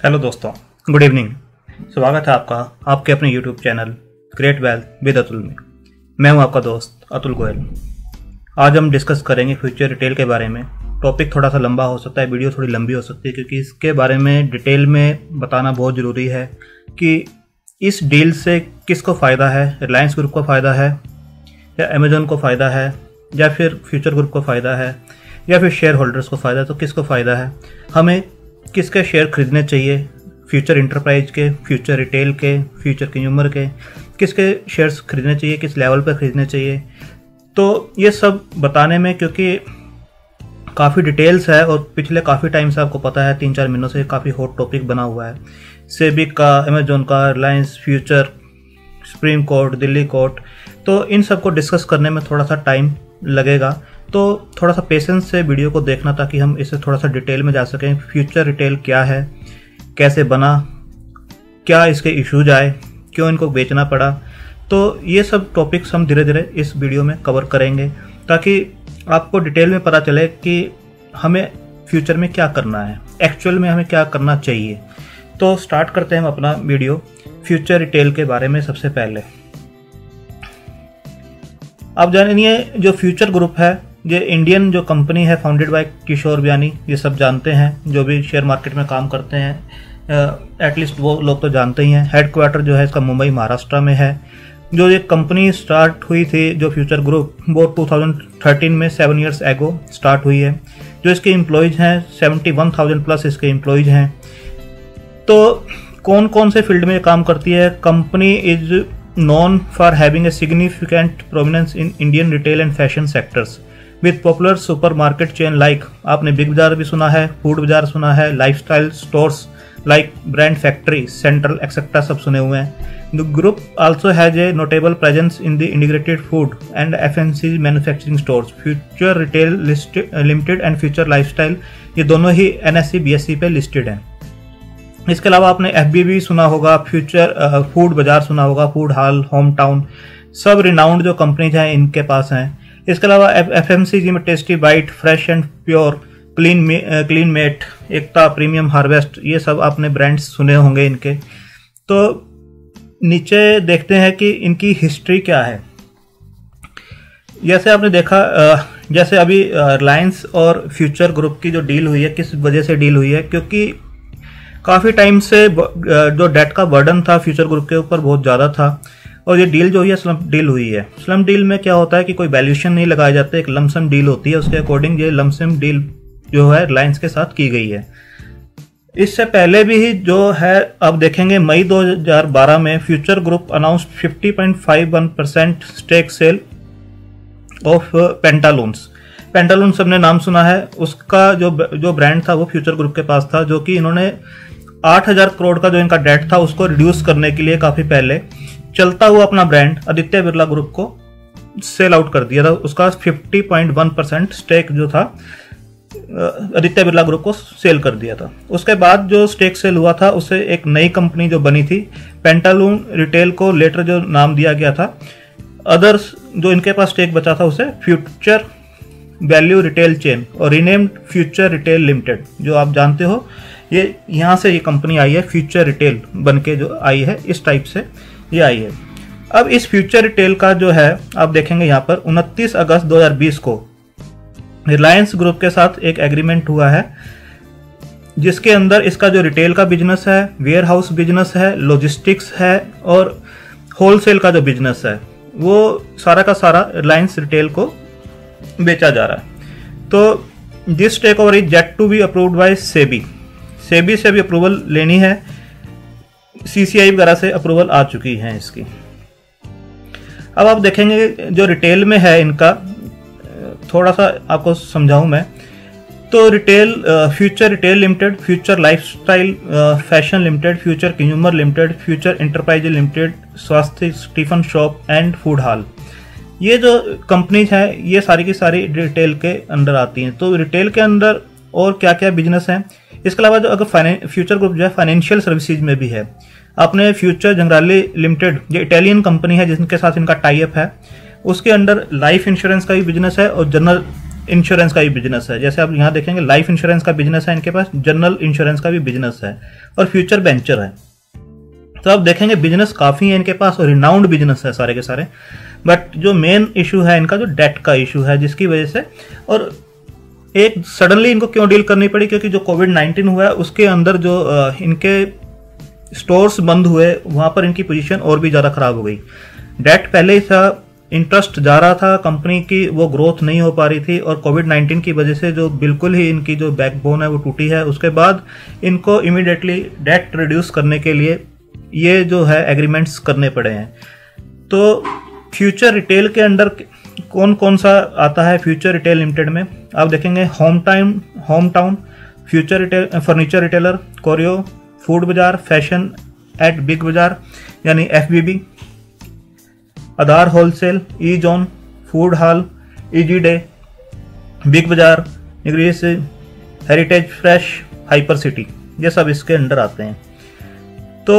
Hello दोस्तों good evening स्वागत है आपका, आपके अपने YouTube channel great wealth with Atul में। मैं हूँ आपका दोस्त अतुल गोयल आज हम डिस्कस करेंगे फ्यूचर रिटेल के बारे में। टॉपिक थोड़ा सा लंबा हो सकता है वीडियो थोड़ी लंबी हो सकती है, क्योंकि इसके बारे में डिटेल में बताना बहुत ज़रूरी है कि इस डील से किसको फ़ायदा है रिलायंस ग्रुप को फ़ायदा है, या अमेजोन को फ़ायदा है, या फिर फ्यूचर ग्रुप को फ़ायदा है, या फिर शेयर होल्डर्स को फ़ायदा तो किसको फ़ायदा है? हमें किसके शेयर खरीदने चाहिए? फ्यूचर इंटरप्राइज के फ्यूचर रिटेल के फ्यूचर कंज्यूमर के, किसके शेयर्स खरीदने चाहिए, किस लेवल पर खरीदने चाहिए? तो ये सब बताने में क्योंकि काफ़ी डिटेल्स है और पिछले काफ़ी टाइम से आपको पता है तीन चार महीनों से काफ़ी हॉट टॉपिक बना हुआ है। सेबिक का अमेजोन का Reliance Future supreme court Delhi court तो इन सबको डिस्कस करने में थोड़ा सा टाइम लगेगा। तो थोड़ा सा पेशेंस से वीडियो को देखना ताकि हम इसे थोड़ा सा डिटेल में जा सकें फ्यूचर रिटेल क्या है, कैसे बना, क्या इसके इश्यूज़ आए, क्यों इनको बेचना पड़ा। तो ये सब टॉपिक्स हम धीरे धीरे इस वीडियो में कवर करेंगे ताकि आपको डिटेल में पता चले कि हमें फ्यूचर में क्या करना है एक्चुअल में हमें क्या करना चाहिए। तो स्टार्ट करते हैं हम अपना वीडियो फ्यूचर रिटेल के बारे में सबसे पहले। आप जानिए जो फ्यूचर ग्रुप है ये इंडियन जो कंपनी है फाउंडेड बाय किशोर बयानी ये सब जानते हैं जो भी शेयर मार्केट में काम करते हैं एटलीस्ट वो लोग तो जानते ही हैं। हेडक्वार्टर जो है इसका मुंबई महाराष्ट्र में है। जो ये कंपनी स्टार्ट हुई थी जो फ्यूचर ग्रुप वो 2013 में सेवन इयर्स एगो स्टार्ट हुई है। जो इसके एम्प्लॉयज़ हैं 71,000 प्लस इसके एम्प्लॉयज़ हैं। तो कौन कौन से फ़ील्ड में काम करती है? Company is known for having a significant prominence in Indian retail and fashion sectors with popular supermarket chain like. आपने बिग बाज़ार भी सुना है, फ़ूड बाज़ार सुना है lifestyle stores like Brand Factory Central etcetera सब सुने हुए हैं। The group also has a notable presence in the integrated food and F N C manufacturing stores Future Retail Limited and Future Lifestyle ये दोनों ही N S C B S C पे listed हैं। इसके अलावा आपने एफ़ बी भी सुना होगा फ्यूचर फ़ूड बाज़ार सुना होगा फ़ूड हॉल होम टाउन सब रिनाउंड जो कंपनीज़ हैं, इनके पास हैं। इसके अलावा एफ़ एम सी जी में Tasty Bite Fresh and Pure Clean Clean Mate Ekta Premium Harvest ये सब आपने ब्रांड्स सुने होंगे इनके। तो नीचे देखते हैं कि इनकी हिस्ट्री क्या है। जैसे आपने देखा जैसे अभी रिलायंस और फ्यूचर ग्रुप की जो डील हुई है, किस वजह से डील हुई है, क्योंकि काफ़ी टाइम से जो डेट का बर्डन था फ्यूचर ग्रुप के ऊपर बहुत ज़्यादा था। और ये डील जो है स्लम डील हुई है। स्लम डील में क्या होता है कि कोई वैल्यूशन नहीं लगाया जाता, एक लमसम डील होती है, उसके अकॉर्डिंग ये लमसम डील जो है रिलायंस के साथ की गई है। इससे पहले भी ही जो है अब देखेंगे मई 2012 में Future Group announce 50.51 percent stake sale of Pantaloons Pantaloon सबने नाम सुना है, उसका जो जो ब्रांड था वो फ्यूचर ग्रुप के पास था, जो कि इन्होंने 8000 करोड़ का जो इनका डेट था, उसको रिड्यूस करने के लिए काफ़ी पहले। चलता हुआ अपना ब्रांड आदित्य बिरला ग्रुप को सेल आउट कर दिया था। उसका 50.1 परसेंट स्टेक जो था आदित्य बिरला ग्रुप को सेल कर दिया था। उसके बाद जो स्टेक सेल हुआ था, उसे एक नई कंपनी जो बनी थी पेंटालून रिटेल को लेटर जो नाम दिया गया था अदर्स जो इनके पास स्टेक बचा था, उसे फ्यूचर वैल्यू रिटेल चेन और रीनेम्ड फ्यूचर रिटेल लिमिटेड जो आप जानते हो, ये यहाँ से ये कंपनी आई है फ्यूचर रिटेल बन के जो आई है, इस टाइप से। ये आई है। अब इस फ्यूचर रिटेल का जो है, आप देखेंगे यहाँ पर 29 अगस्त 2020 को रिलायंस ग्रुप के साथ एक एग्रीमेंट हुआ है, जिसके अंदर इसका जो रिटेल का बिज़नेस है वेयर हाउस बिज़नेस है लॉजिस्टिक्स है, और होलसेल का जो बिज़नेस है, वो सारा का सारा रिलायंस रिटेल को बेचा जा रहा है। तो this takeover is yet to be approved by SEBI SEBI से भी अप्रूवल लेनी है सीसीआई वगैरह से अप्रूवल आ चुकी है इसकी। अब आप देखेंगे जो रिटेल में है इनका थोड़ा सा आपको समझाऊं मैं। तो retail Future Retail Limited Future Lifestyle Fashion Limited Future Consumer Limited Future Enterprise Limited स्वास्थ्य Stephen shop and Food Hall ये जो कंपनीज़ हैं, ये सारी की सारी रिटेल के अंडर आती हैं। तो रिटेल के अंदर और क्या क्या बिज़नेस हैं? इसके अलावा जो अगर फ्यूचर ग्रुप जो है फाइनेंशियल सर्विसेज़ में भी है। आपने फ्यूचर जंगराली लिमिटेड जो इटालियन कंपनी है जिनके साथ इनका टाई अप है। उसके अंडर लाइफ इंश्योरेंस का भी बिज़नेस है और जनरल इंश्योरेंस का भी बिज़नेस है। जैसे आप यहाँ देखेंगे लाइफ इंश्योरेंस का बिज़नेस है इनके पास जनरल इंश्योरेंस का भी बिज़नेस है और फ्यूचर वेंचर है। तो आप देखेंगे बिज़नेस काफ़ी है इनके पास और रिनाउंड बिज़नेस है सारे के सारे। बट जो मेन इशू है इनका, जो डेट का इशू है, जिसकी वजह से और एक सडनली इनको क्यों डील करनी पड़ी? क्योंकि जो कोविड नाइन्टीन हुआ है, उसके अंदर जो इनके स्टोर्स बंद हुए, वहाँ पर इनकी पोजीशन और भी ज़्यादा खराब हो गई। डेट पहले ही था इंटरेस्ट जा रहा था कंपनी की, वो ग्रोथ नहीं हो पा रही थी और कोविड नाइन्टीन की वजह से जो बिल्कुल ही इनकी जो बैकबोन है, वो टूटी है। उसके बाद इनको इमिडिएटली डेट रिड्यूस करने के लिए ये जो है एग्रीमेंट्स करने पड़े हैं। तो फ्यूचर रिटेल के अंडर कौन कौन सा आता है फ्यूचर रिटेल लिमिटेड में? आप देखेंगे Home Time Home Town Future Retail furniture retailer chorio Food Bazaar fashion at Big Bazaar यानी F B B Aadhaar wholesale E zone Food Hall Easyday Big Bazaar Nilgiris Heritage Fresh Hyper City ये सब इसके under आते हैं। तो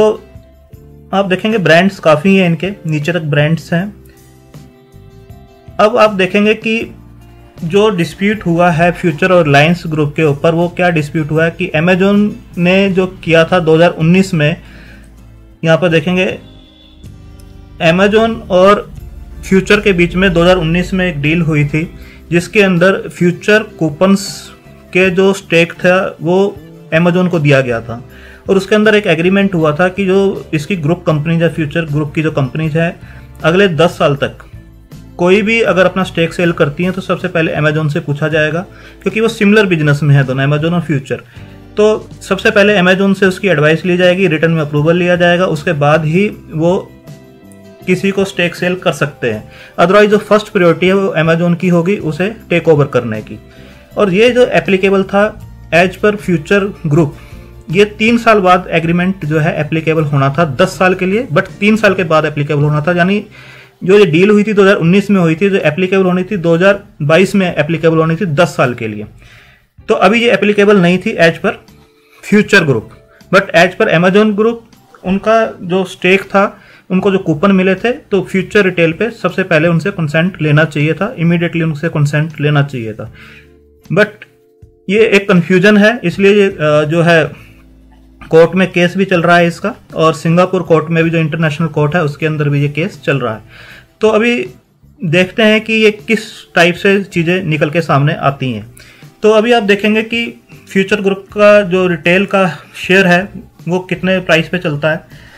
आप देखेंगे ब्रांड्स काफ़ी हैं इनके, नीचे तक ब्रांड्स हैं। अब आप देखेंगे कि जो डिस्प्यूट हुआ है फ्यूचर और लाइंस ग्रुप के ऊपर, वो क्या डिस्प्यूट हुआ है कि अमेजोन ने जो किया था 2019 में, यहाँ पर देखेंगे अमेजोन और फ्यूचर के बीच में 2019 में एक डील हुई थी, जिसके अंदर फ्यूचर कूपन्स के जो स्टेक था, वो अमेजोन को दिया गया था। और उसके अंदर एक एग्रीमेंट हुआ था कि जो इसकी ग्रुप कंपनीज़ है फ्यूचर ग्रुप की जो कंपनीज़ है, अगले 10 साल तक कोई भी अगर अपना स्टेक सेल करती हैं तो सबसे पहले अमेजोन से पूछा जाएगा, क्योंकि वो सिमिलर बिज़नेस में है दोनों अमेजोन और फ्यूचर तो सबसे पहले अमेजोन से उसकी एडवाइस ली जाएगी रिटर्न में अप्रूवल लिया जाएगा, उसके बाद ही वो किसी को स्टेक सेल कर सकते हैं. अदरवाइज़ जो फ़र्स्ट प्रायोरिटी है, वो अमेजोन की होगी, उसे टेक ओवर करने की. और ये जो एप्लीकेबल था एज पर फ्यूचर ग्रुप ये तीन साल बाद एग्रीमेंट जो है एप्लीकेबल होना था, दस साल के लिए बट तीन साल के बाद एप्लीकेबल होना था, यानी जो ये डील हुई थी 2019 में हुई थी, जो एप्लीकेबल होनी थी 2022 में एप्लीकेबल होनी थी 10 साल के लिए। तो अभी ये एप्लीकेबल नहीं थी as per Future Group but as per Amazon group उनका जो स्टेक था, उनको जो कूपन मिले थे तो फ्यूचर रिटेल पे सबसे पहले उनसे कंसेंट लेना चाहिए था इमीडिएटली उनसे कंसेंट लेना चाहिए था। बट ये एक कंफ्यूजन है, इसलिए जो है कोर्ट में केस भी चल रहा है इसका, और सिंगापुर कोर्ट में भी जो इंटरनेशनल कोर्ट है, उसके अंदर भी ये केस चल रहा है। तो अभी देखते हैं कि ये किस टाइप से चीज़ें निकल के सामने आती हैं। तो अभी आप देखेंगे कि फ्यूचर ग्रुप का जो रिटेल का शेयर है, वो कितने प्राइस पे चलता है।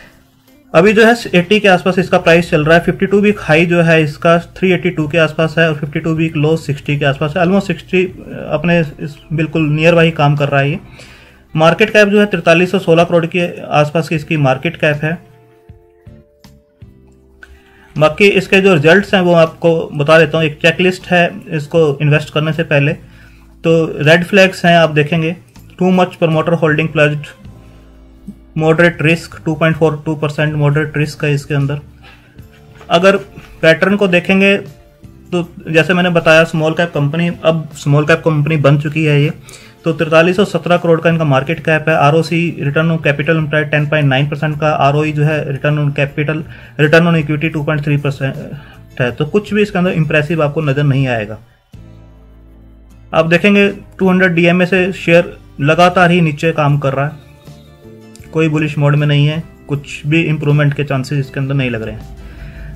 अभी जो है 80 के आसपास इसका प्राइस चल रहा है 52 वीक हाई जो है इसका 382 के आसपास है और 52 वीक लो 60 के आसपास है। ऑलमोस्ट 60 अपने इस बिल्कुल नियर बाई काम कर रहा है ये। मार्केट कैप जो है तिरतालीस सौ सोलह करोड़ के आसपास की इसकी मार्केट कैप है। बाकी इसके जो रिजल्ट्स हैं वो आपको बता देता हूँ। एक चेकलिस्ट है इसको इन्वेस्ट करने से पहले। तो रेड फ्लैग्स हैं, आप देखेंगे। Too much promoter holding pledged moderate risk 2.42 percent moderate risk है इसके अंदर। अगर पैटर्न को देखेंगे तो जैसे मैंने बताया स्मॉल कैप कंपनी अब स्मॉल कैप कंपनी बन चुकी है ये। तो तिरतालीस करोड़ का इनका मार्केट कैप है। Are return on capital ten point nine percent का। आर जो है return on capital return on equity two point three percent है। तो कुछ भी इसके अंदर इंप्रेसिव आपको नज़र नहीं आएगा। आप देखेंगे 200 डीएमए से शेयर लगातार ही नीचे काम कर रहा है। कोई बुलिश मोड में नहीं है। कुछ भी इंप्रूवमेंट के चांसेस इसके अंदर नहीं लग रहे हैं।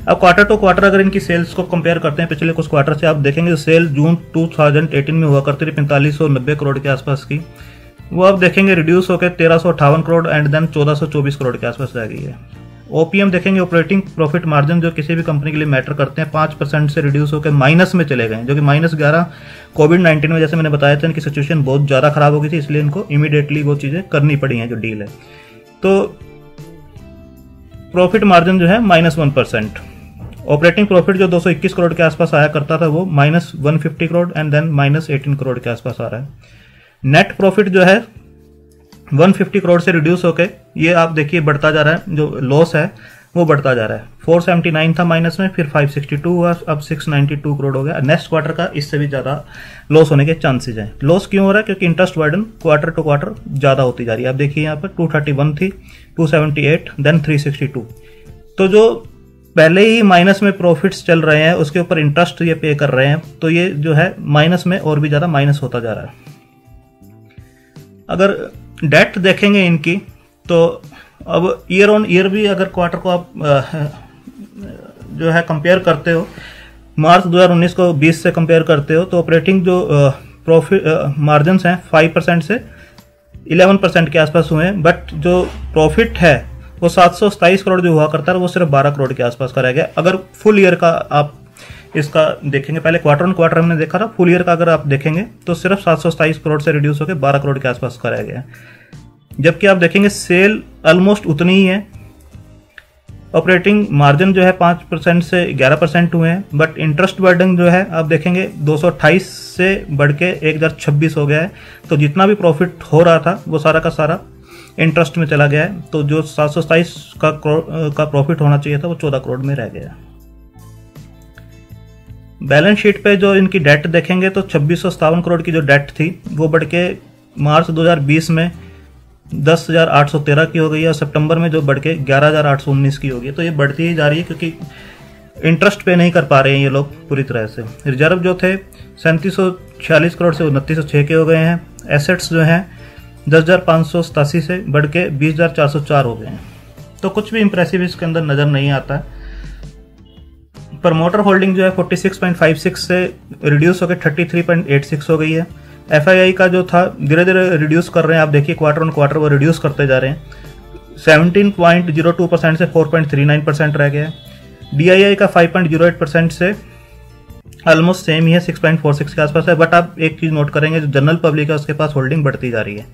अब क्वार्टर टू क्वार्टर अगर इनकी सेल्स को कंपेयर करते हैं, पिछले कुछ क्वार्टर से आप देखेंगे सेल जून 2018 में हुआ करती थी, पैंतालीस करोड़ के आसपास की, वो आप देखेंगे रिड्यूस होकर तेरह करोड़ एंड देन चौदह करोड़ के आसपास रह गई है। ओपीएम देखेंगे ऑपरेटिंग प्रॉफिट मार्जिन जो किसी भी कंपनी के लिए मैटर करते हैं, पाँच परसेंट से रिड्यूस होकर माइनस में चले गए जो कि माइनस ग्यारह कोविड नाइन्टीन में, जैसे मैंने बताया था, इनकी सिचुएशन बहुत ज़्यादा खराब हो गई थी, इसलिए इनको इमीडिएटली वो चीज़ें करनी पड़ी हैं, जो डील है। तो प्रॉफिट मार्जिन जो है minus one percent operating profit जो 221 करोड़ के आसपास आया करता था, वो minus one crore and then minus eighteen crore के आसपास आ रहा है। नेट प्रॉफिट जो है 150 करोड़ से रिड्यूस होके, ये आप देखिए बढ़ता जा रहा है, जो लॉस है, वो बढ़ता जा रहा है। 479 था माइनस में, फिर 562 हुआ, अब 692 करोड़ हो गया। नेक्स्ट क्वार्टर का इससे भी ज़्यादा लॉस होने के चांसेस हैं। लॉस क्यों हो रहा है? क्योंकि interest burden quarter to quarter ज़्यादा होती जा रही है। आप देखिए यहाँ पर 231 थी 278 देन 362 तो जो पहले ही माइनस में प्रॉफिट्स चल रहे हैं, उसके ऊपर इंटरेस्ट ये पे कर रहे हैं तो ये जो है माइनस में और भी ज़्यादा माइनस होता जा रहा है। अगर डेट देखेंगे इनकी तो अब ईयर ऑन ईयर भी अगर क्वार्टर को आप जो है कंपेयर करते हो, मार्च 2019 को 20 से कंपेयर करते हो तो ऑपरेटिंग जो प्रॉफिट मार्जिन हैं 5 परसेंट से 11 परसेंट के आसपास हुए हैं बट जो प्रॉफिट है वो सात सौ सत्ताइस करोड़ जो हुआ करता है, वो सिर्फ़ 12 करोड़ के आसपास का रह गया। अगर फुल ईयर का आप इसका देखेंगे, पहले क्वार्टर ऑन क्वार्टर हमने देखा था फुल ईयर का अगर आप देखेंगे तो सिर्फ़ सात सौ सताइस करोड़ से रिड्यूस होकर बारह करोड़ के आसपास का रह गया। जबकि आप देखेंगे सेल ऑलमोस्ट उतनी ही है। ऑपरेटिंग मार्जिन जो है पाँच परसेंट से ग्यारह परसेंट हुए हैं बट इंटरेस्ट बर्डन जो है, आप देखेंगे, दो सौ अट्ठाईस से बढ़ के एक हज़ार छब्बीस हो गया है। तो जितना भी प्रॉफिट हो रहा था, वो सारा का सारा इंटरेस्ट में चला गया है तो जो सात सौ सताइस का का प्रॉफिट होना चाहिए था, वो चौदह करोड़ में रह गया बैलेंस शीट पे जो इनकी डेट देखेंगे तो छब्बीस करोड़ की जो डेट थी, वो बढ़ के मार्च 2020 में दस हज़ार आठ सौ तेरह की हो गई है और सितंबर में जो बढ़ के ग्यारह हज़ार आठ सौ उन्नीस की होगी। तो ये बढ़ती ही जा रही है क्योंकि इंटरेस्ट पे नहीं कर पा रहे हैं ये लोग पूरी तरह से। रिज़र्व जो थे, सैंतीस करोड़ से उनतीस के हो गए हैं। एसेट्स जो हैं दस सौ बढ़ के बीस हो गए हैं। तो कुछ भी इंप्रेसिव इसके अंदर नज़र नहीं आता। है प्रमोटर होल्डिंग जो है forty six point five six से रिड्यूस होकर thirty three point eight six हो गई है। एफआईआई का जो था धीरे धीरे रिड्यूस कर रहे हैं। आप देखिए क्वार्टर ऑन क्वार्टर वो रिड्यूस करते जा रहे हैं। 17.02 परसेंट से 4.39 परसेंट रह गया है। डीआईआई का 5.08 परसेंट से ऑलमोस्ट सेम ही है 6.46 के आसपास है। बट आप एक चीज़ नोट करेंगे, जो जनरल पब्लिक है, उसके पास होल्डिंग बढ़ती जा रही है।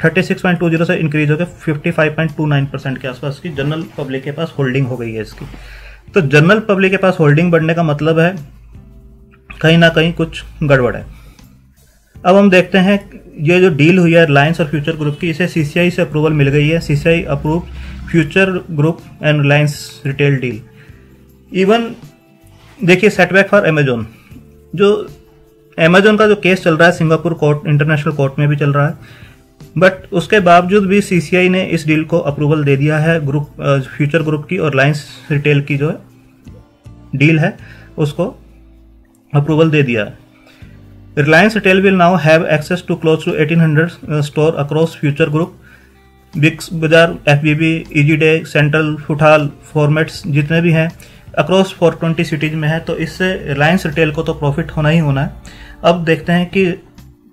36.20 से इंक्रीज होकर 55.29 परसेंट के आसपास की जनरल पब्लिक के पास होल्डिंग हो गई है इसकी। तो जनरल पब्लिक के पास होल्डिंग बढ़ने का मतलब है, कहीं ना कहीं कुछ गड़बड़ है। अब हम देखते हैं, ये जो डील हुई है रिलायंस और फ्यूचर ग्रुप की, इसे सीसीआई से अप्रूवल मिल गई है। CCI approve Future Group and Reliance Retail deal even देखिए सेटबैक फॉर अमेजोन जो अमेजोन का जो केस चल रहा है सिंगापुर कोर्ट इंटरनेशनल कोर्ट में भी चल रहा है। बट उसके बावजूद भी सीसीआई ने इस डील को अप्रूवल दे दिया है ग्रुप फ्यूचर ग्रुप की और रिलायंस रिटेल की जो डील है उसको अप्रूवल दे दिया है Reliance Retail will now have access to close to 1800 uh, store across Future Group. Big Bazaar F B B Easyday Central Foodhall formats जितने भी हैं अक्रॉस फोर ट्वेंटी सिटीज़ में है तो इससे रिलायंस रिटेल को तो प्रॉफिट होना ही होना है अब देखते हैं कि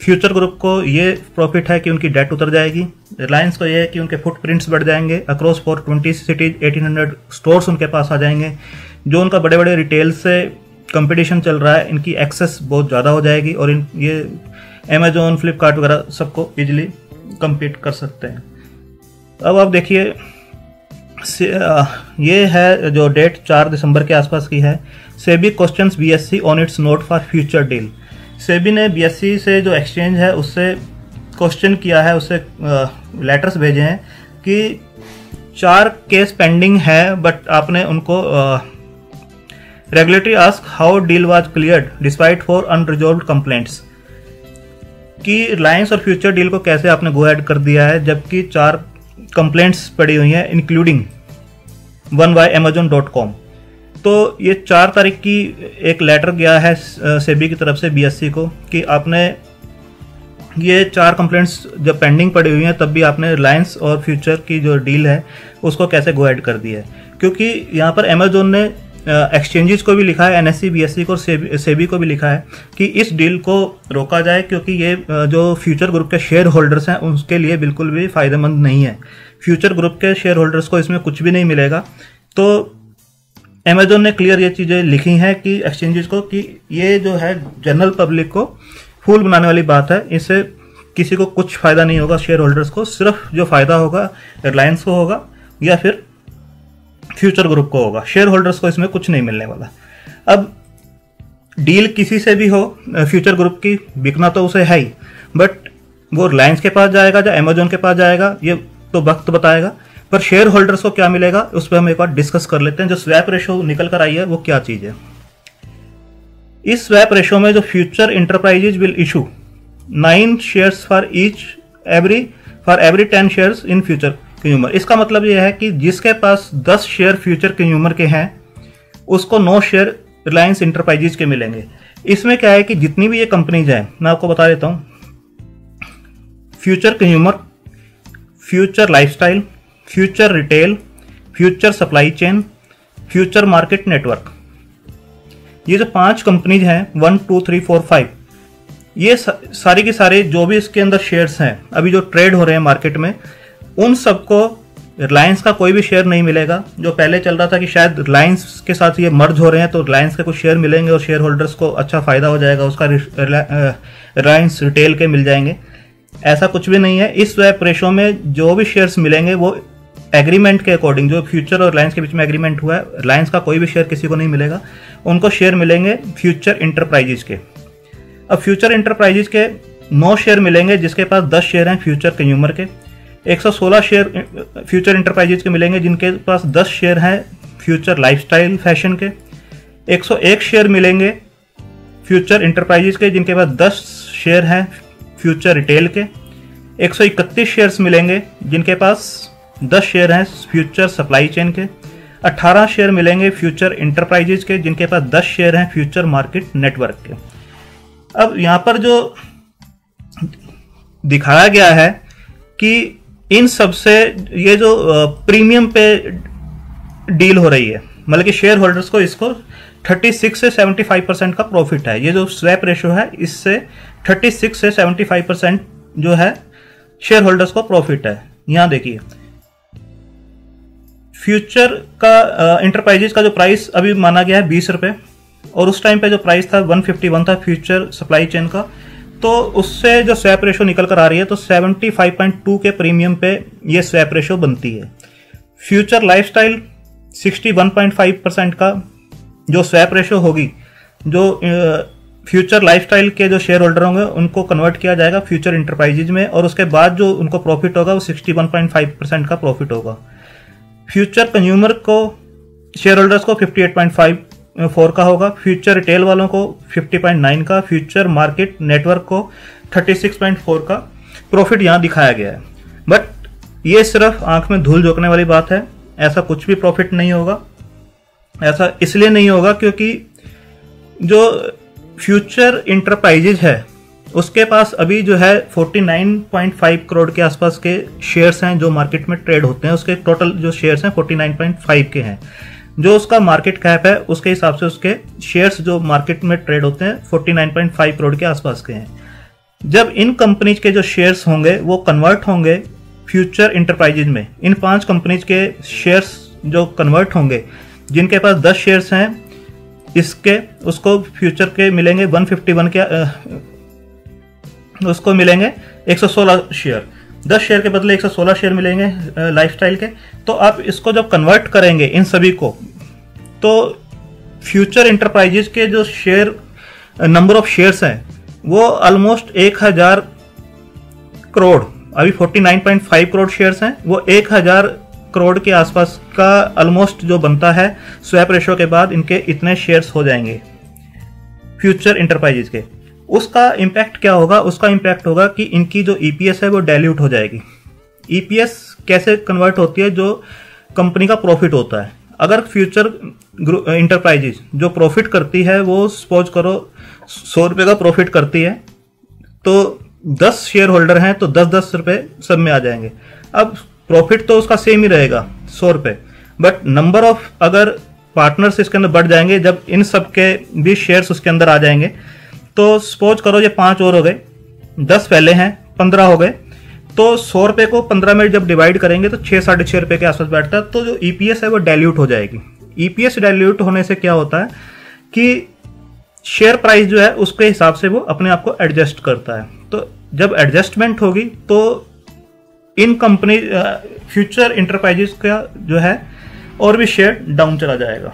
फ्यूचर ग्रुप को ये प्रॉफिट है कि उनकी डेट उतर जाएगी। रिलायंस को ये है कि उनके फुटप्रिंट्स बढ़ जाएँगे। Across four twenty cities eighteen hundred stores उनके पास आ जाएँगे। जो उनका बड़े बड़े रिटेल से कंपटीशन चल रहा है, इनकी एक्सेस बहुत ज़्यादा हो जाएगी और इन, ये अमेजोन फ्लिपकार्ट वगैरह सबको इजीली compete कर सकते हैं। अब आप देखिए ये है जो डेट चार दिसंबर के आसपास की है। SEBI question B S C on its note for Future deal SEBI ने बी एस सी से जो एक्सचेंज है, उससे क्वेश्चन किया है, उससे लेटर्स भेजे हैं कि चार केस पेंडिंग है बट आपने उनको regulatory ask how deal was clear despite for unresolved complaints कि रिलायंस और फ्यूचर डील को कैसे आपने गो एड कर दिया है, जबकि चार कंप्लेंट्स पड़ी हुई हैं including one by Amazon dot com तो ये चार तारीख की एक लेटर गया है सेबी की तरफ़ से बीएससी को, कि आपने ये चार कंप्लेंट्स जब पेंडिंग पड़ी हुई हैं, तब भी आपने रिलायंस और फ्यूचर की जो डील है, उसको कैसे गो एड कर दिया है? क्योंकि यहाँ पर अमेजोन ने एक्सचेंजेस को भी लिखा है एनएससी बीएससी को सेबी को भी लिखा है, कि इस डील को रोका जाए, क्योंकि ये जो फ्यूचर ग्रुप के शेयर होल्डर्स हैं, उनके लिए बिल्कुल भी फ़ायदेमंद नहीं है। फ्यूचर ग्रुप के शेयर होल्डर्स को इसमें कुछ भी नहीं मिलेगा। तो अमेजोन ने क्लियर ये चीज़ें लिखी हैं कि एक्सचेंजेस को कि ये जो है जनरल पब्लिक को फूल बनाने वाली बात है। इससे किसी को कुछ फ़ायदा नहीं होगा शेयर होल्डर्स को, सिर्फ़ जो फ़ायदा होगा रिलायंस को होगा या फिर फ्यूचर ग्रुप को होगा। शेयर होल्डर्स को इसमें कुछ नहीं मिलने वाला। अब डील किसी से भी हो फ्यूचर ग्रुप की, बिकना तो उसे है ही। बट वो रिलायंस के पास जाएगा या अमेजोन के पास जाएगा, ये तो वक्त बताएगा। पर शेयर होल्डर्स को क्या मिलेगा? उस पर हम एक बार डिस्कस कर लेते हैं। जो स्वैप रेशो निकल कर आई है, वो क्या चीज़ है? इस स्वैप रेशो में जो Future Enterprises will issue nine shares for each every for every ten shares in Future Consumer इसका मतलब यह है कि जिसके पास 10 शेयर फ्यूचर कंज्यूमर के हैं, उसको नौ शेयर रिलायंस इंटरप्राइजेज के मिलेंगे। इसमें क्या है कि जितनी भी ये कंपनीज़ हैं, मैं आपको बता देता हूँ Future Consumer Future Lifestyle Future Retail, Future Supply Chain, Future Market Network. ये जो पाँच कंपनीज़ हैं, one, two, three, four, five, ये सारी के सारे जो भी इसके अंदर शेयर्स हैं, अभी जो ट्रेड हो रहे हैं मार्केट में, उन सबको रिलायंस का कोई भी शेयर नहीं मिलेगा। जो पहले चल रहा था कि शायद रिलायंस के साथ ये मर्ज हो रहे हैं तो रिलायंस के कुछ शेयर मिलेंगे और शेयर होल्डर्स को अच्छा फ़ायदा हो जाएगा, उसका रिलायंस रिटेल के मिल जाएँगे। ऐसा कुछ भी नहीं है। इस स्वैप रेशो में जो भी शेयर्स मिलेंगे, वो एग्रीमेंट के अकॉर्डिंग जो फ्यूचर और रिलायंस के बीच में एग्रीमेंट हुआ है रिलायंस का कोई भी शेयर किसी को नहीं मिलेगा। उनको शेयर मिलेंगे फ्यूचर इंटरप्राइजेज के। अब फ्यूचर इंटरप्राइजेज के नौ शेयर मिलेंगे, जिसके पास दस शेयर हैं फ्यूचर कंज्यूमर के। 116 शेयर फ्यूचर इंटरप्राइजेज के मिलेंगे, जिनके पास 10 शेयर हैं फ्यूचर लाइफस्टाइल फ़ैशन के। 101 शेयर मिलेंगे फ्यूचर इंटरप्राइजेज के, जिनके पास 10 शेयर हैं फ्यूचर रिटेल के। 131 शेयर्स मिलेंगे, जिनके पास 10 शेयर हैं फ्यूचर सप्लाई चेन के। 18 शेयर मिलेंगे फ्यूचर इंटरप्राइजेज के, जिनके पास 10 शेयर हैं फ्यूचर मार्केट नेटवर्क के। अब यहाँ पर जो दिखाया गया है कि इन सबसे ये जो प्रीमियम पे डील हो रही है मतलब कि शेयर होल्डर्स को इसको 36 से 75 परसेंट का प्रॉफिट है। ये जो स्वैप रेशो है, इससे 36 से 75 परसेंट जो है शेयर होल्डर्स को प्रॉफिट है। यहाँ देखिए फ्यूचर का इंटरप्राइजेज uh, का जो प्राइस अभी माना गया है बीस रुपये और उस टाइम पे जो प्राइस था 151 था फ्यूचर सप्लाई चेन का तो उससे जो स्वैप रेशो निकल कर आ रही है तो 75.2 के प्रीमियम पे ये स्वैप रेशो बनती है। फ्यूचर लाइफस्टाइल 61.5 परसेंट का जो स्वैप रेशो होगी जो फ्यूचर लाइफस्टाइल के जो शेयर होल्डर होंगे उनको कन्वर्ट किया जाएगा फ्यूचर इंटरप्राइजेज में और उसके बाद जो उनको प्रॉफिट होगा वो 61.5 परसेंट का प्रॉफिट होगा। फ्यूचर कंज्यूमर को शेयर होल्डर्स को 58.5 फोर का होगा, फ्यूचर रिटेल वालों को 50.9 का, फ्यूचर मार्केट नेटवर्क को 36.4 का प्रॉफिट यहाँ दिखाया गया है। बट ये सिर्फ़ आँख में धूल झोंकने वाली बात है, ऐसा कुछ भी प्रॉफिट नहीं होगा। ऐसा इसलिए नहीं होगा क्योंकि जो फ्यूचर इंटरप्राइजेज है उसके पास अभी जो है 49.5 करोड़ के आसपास के शेयर्स हैं जो मार्केट में ट्रेड होते हैं। उसके टोटल जो शेयर्स हैं 49.5 के हैं। जो उसका मार्केट कैप है, उसके हिसाब से उसके शेयर्स जो मार्केट में ट्रेड होते हैं 49.5 करोड़ के आसपास के हैं। जब इन कंपनीज़ के जो शेयर्स होंगे, वो कन्वर्ट होंगे फ्यूचर इंटरप्राइजेज में। इन पाँच कंपनीज़ के शेयर्स जो कन्वर्ट होंगे, जिनके पास 10 शेयर्स हैं, इसके, उसको फ्यूचर के मिलेंगे 151 के उसको मिलेंगे 116 शेयर। दस शेयर के बदले 116 शेयर मिलेंगे लाइफस्टाइल के। तो आप इसको जब कन्वर्ट करेंगे इन सभी को तो फ्यूचर इंटरप्राइजेज के जो शेयर नंबर ऑफ़ शेयर्स हैं, वो ऑलमोस्ट एक हज़ार करोड़ अभी 49.5 करोड़ शेयर्स हैं, वो एक हज़ार करोड़ के आसपास का ऑलमोस्ट जो बनता है स्वैप रेशो के बाद इनके इतने शेयर्स हो जाएँगे फ्यूचर इंटरप्राइजेज के। उसका इम्पैक्ट क्या होगा? उसका इम्पैक्ट होगा कि इनकी जो ईपीएस e है वो डायल्यूट हो जाएगी। ईपीएस e कैसे कन्वर्ट होती है? जो कंपनी का प्रॉफिट होता है। अगर फ्यूचर इंटरप्राइजेज जो प्रॉफिट करती है, वो सपोज़ करो सौ रुपये का प्रॉफिट करती है तो दस शेयर होल्डर हैं तो दस दस रुपये सब में आ जाएँगे। अब प्रॉफिट तो उसका सेम ही रहेगा, सौ रुपये बट नंबर ऑफ़ अगर पार्टनर्स इसके अंदर बढ़ जाएँगे, जब इन सब के भी शेयर्स उसके अंदर आ जाएँगे तो सपोज़ करो ये पाँच और हो गए, दस पहले हैं, पंद्रह हो गए तो सौ रुपए को पंद्रह में जब डिवाइड करेंगे तो छह, साढ़े छह रुपए के आसपास बैठता है तो जो ईपीएस e है वो डायल्यूट हो जाएगी। ईपीएस e डायल्यूट होने से क्या होता है कि शेयर प्राइस जो है उसके हिसाब से वो अपने आप को एडजस्ट करता है। तो जब एडजस्टमेंट होगी तो इन कंपनी फ्यूचर इंटरप्राइजेस का जो है और भी शेयर डाउन चला जाएगा।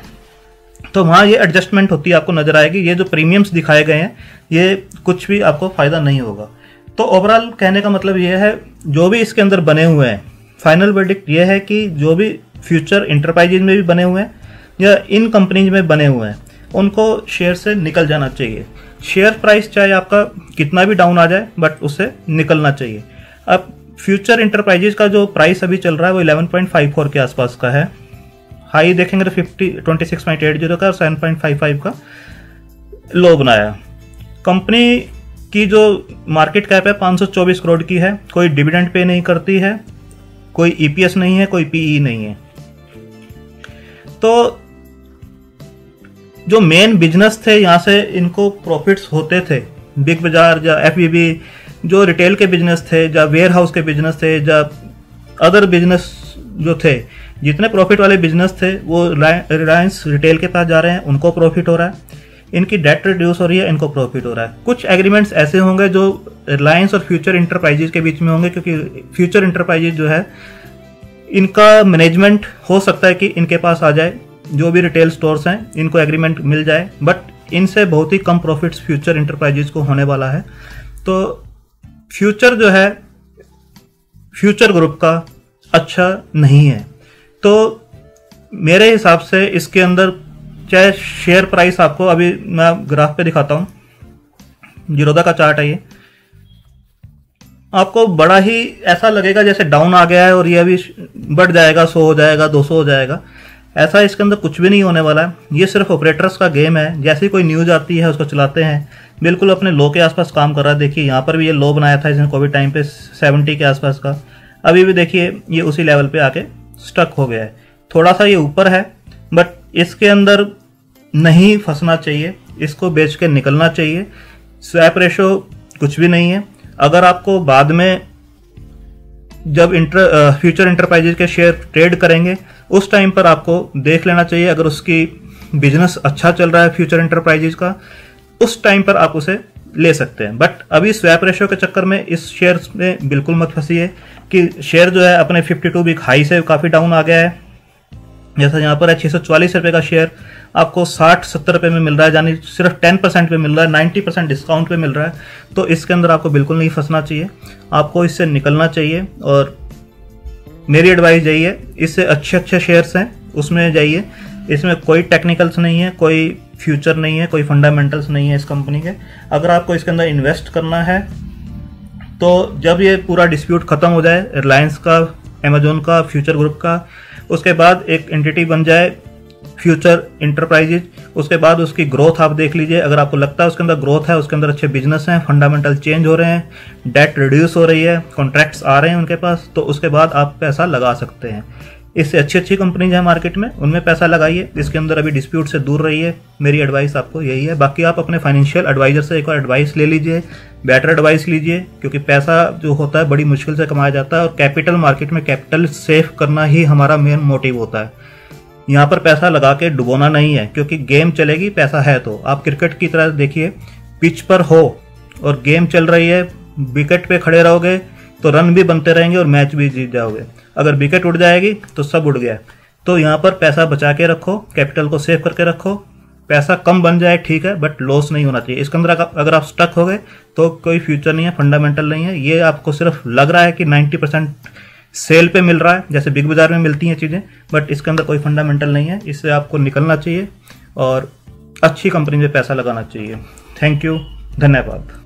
तो वहाँ ये एडजस्टमेंट होती है आपको नज़र आएगी। ये जो प्रीमियम्स दिखाए गए हैं, ये कुछ भी आपको फ़ायदा नहीं होगा। तो ओवरऑल कहने का मतलब ये है, जो भी इसके अंदर बने हुए हैं फाइनल वर्डिक्ट ये है कि जो भी फ्यूचर इंटरप्राइजेज में भी बने हुए हैं या इन कंपनीज़ में बने हुए हैं, उनको शेयर से निकल जाना चाहिए। शेयर प्राइस चाहे आपका कितना भी डाउन आ जाए बट उससे निकलना चाहिए। अब फ्यूचर इंटरप्राइजेज का जो प्राइस अभी चल रहा है, वो 11.54 के आसपास का है। हाई देखेंगे तो fifty twenty six point eight zero का और सेवन पॉइंट फाइव फाइव का लो बनाया। कंपनी की जो मार्केट कैप है 524 करोड़ की है। कोई डिविडेंड पे नहीं करती है, कोई ईपीएस नहीं है, कोई पीई नहीं है। तो जो मेन बिज़नेस थे, यहाँ से इनको प्रॉफिट्स होते थे। बिग बाज़ार या एफ़ जो रिटेल के बिज़नेस थे, या वेयर हाउस के बिज़नेस थे, या अदर बिज़नेस जो थे, जितने प्रॉफिट वाले बिज़नेस थे, वो रिलायंस रिटेल के पास जा रहे हैं, उनको प्रॉफिट हो रहा है। इनकी डेट रिड्यूस हो रही है, इनको प्रॉफिट हो रहा है। कुछ एग्रीमेंट्स ऐसे होंगे जो रिलायंस और फ्यूचर इंटरप्राइजेज के बीच में होंगे, क्योंकि फ्यूचर इंटरप्राइजेज जो है, इनका मैनेजमेंट हो सकता है कि इनके पास आ जाए, जो भी रिटेल स्टोर्स हैं, इनको एग्रीमेंट मिल जाए बट इनसे बहुत ही कम प्रॉफिट्स फ्यूचर इंटरप्राइजेज को होने वाला है। तो फ्यूचर जो है फ्यूचर ग्रुप का अच्छा नहीं है। तो मेरे हिसाब से इसके अंदर चाहे शेयर प्राइस आपको, अभी मैं ग्राफ पे दिखाता हूँ। जीरोदा का चार्ट है ये। आपको बड़ा ही ऐसा लगेगा जैसे डाउन आ गया है और ये अभी बढ़ जाएगा, सो हो जाएगा, दो सौ हो जाएगा। ऐसा इसके अंदर कुछ भी नहीं होने वाला है। ये सिर्फ़ ऑपरेटर्स का गेम है। जैसे ही कोई न्यूज़ आती है, उसको चलाते हैं। बिल्कुल अपने लो के आसपास काम कर रहा है। देखिए, यहाँ पर भी ये लो बनाया था इसने कोविड टाइम पे सेवेंटी के आसपास का। अभी भी देखिए, ये उसी लेवल पे आके स्टक हो गया है। थोड़ा सा ये ऊपर है बट इसके अंदर नहीं फंसना चाहिए, इसको बेच के निकलना चाहिए। स्वैप रेशो कुछ भी नहीं है। अगर आपको बाद में जब इंटर फ्यूचर इंटरप्राइजेज के शेयर ट्रेड करेंगे, उस टाइम पर आपको देख लेना चाहिए, अगर उसकी बिज़नेस अच्छा चल रहा है फ्यूचर इंटरप्राइजेज का, उस टाइम पर आप उसे ले सकते हैं। बट अभी स्वैप रेशो के चक्कर में इस शेयर में बिल्कुल मत फंसीए कि शेयर जो है अपने 52 वीक हाई से काफ़ी डाउन आ गया है। जैसा यहाँ पर है, छह सौ चालीस का शेयर आपको साठ सत्तर रुपए में मिल रहा है, यानी सिर्फ़ टेन परसेंट पे मिल रहा है नाइन्टी परसेंट डिस्काउंट पे मिल रहा है। तो इसके अंदर आपको बिल्कुल नहीं फंसना चाहिए। आपको इससे निकलना चाहिए और मेरी एडवाइस यही है, इससे अच्छे अच्छे शेयर्स हैं, उसमें जाइए। इसमें कोई टेक्निकल्स नहीं है, कोई फ्यूचर नहीं है, कोई फंडामेंटल्स नहीं है इस कंपनी के। अगर आपको इसके अंदर इन्वेस्ट करना है तो जब ये पूरा डिस्प्यूट खत्म हो जाए रिलायंस का अमेजोन का फ्यूचर ग्रुप का, उसके बाद एक एंटिटी बन जाए फ्यूचर इंटरप्राइजेज उसके बाद उसकी ग्रोथ आप देख लीजिए। अगर आपको लगता है उसके अंदर ग्रोथ है, उसके अंदर अच्छे बिज़नेस हैं फंडामेंटल चेंज हो रहे हैं डेट रिड्यूस हो रही है कॉन्ट्रैक्ट्स आ रहे हैं उनके पास तो उसके बाद आप पैसा लगा सकते हैं। इससे अच्छी अच्छी कंपनीज़ है मार्केट में, उनमें पैसा लगाइए, इसके अंदर अभी डिस्प्यूट से दूर रहिए, मेरी एडवाइस आपको यही है। बाकी आप अपने फाइनेंशियल एडवाइजर से एक बार एडवाइस ले लीजिए बेटर एडवाइस लीजिए, क्योंकि पैसा जो होता है बड़ी मुश्किल से कमाया जाता है और कैपिटल मार्केट में कैपिटल सेफ़ करना ही हमारा मेन मोटिव होता है। यहाँ पर पैसा लगा के डुबोना नहीं है, क्योंकि गेम चलेगी, पैसा है तो। आप क्रिकेट की तरह देखिए पिच पर हो और गेम चल रही है विकेट पे खड़े रहोगे तो रन भी बनते रहेंगे और मैच भी जीत जाओगे। अगर विकेट उड़ जाएगी तो सब उड़ गया। तो यहाँ पर पैसा बचा के रखो, कैपिटल को सेव करके रखो। पैसा कम बन जाए, ठीक है बट लॉस नहीं होना चाहिए। इसके अंदर अगर आप स्टक हो गए तो कोई फ्यूचर नहीं है फंडामेंटल नहीं है। ये आपको सिर्फ़ लग रहा है कि 90 परसेंट सेल पे मिल रहा है, जैसे बिग बाज़ार में मिलती हैं चीज़ें बट इसके अंदर कोई फंडामेंटल नहीं है। इससे आपको निकलना चाहिए और अच्छी कंपनी में पैसा लगाना चाहिए। थैंक यू धन्यवाद।